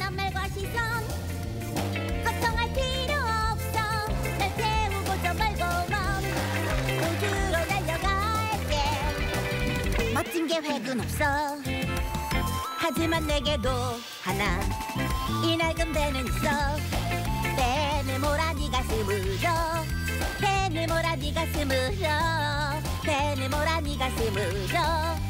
뻔한 말과 시선 걱정할 필요 없어. 날 태우고 저 말고 넌 우주로 달려갈게. 멋진 계획은 없어. 하지만 내게도 하나 이 낡은 배는 있어. 배를 몰아 네 가슴으로 배를 몰아 네 가슴으로 배를 몰아 네 가슴으로